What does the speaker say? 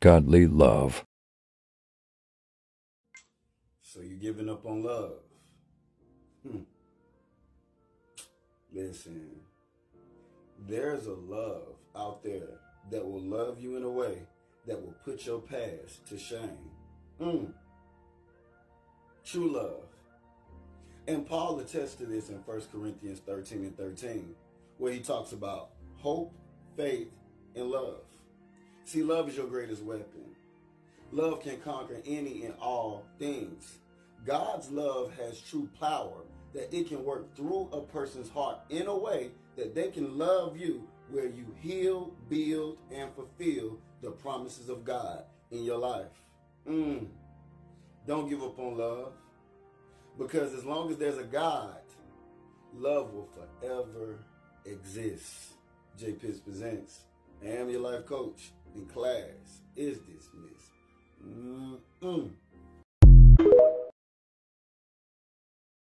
godly love. So you're giving up on love. Hmm. Listen, there's a love out there that will love you in a way that will put your past to shame. Mm. True love. And Paul attests to this in 1 Corinthians 13 and 13, where he talks about hope, faith, and love. See, love is your greatest weapon. Love can conquer any and all things. God's love has true power that it can work through a person's heart in a way that they can love you where you heal, build, and fulfill the promises of God in your life. Mm. Don't give up on love. Because as long as there's a God, love will forever exist. J Pitts presents. I am your life coach, and class is dismissed. Mm-mm.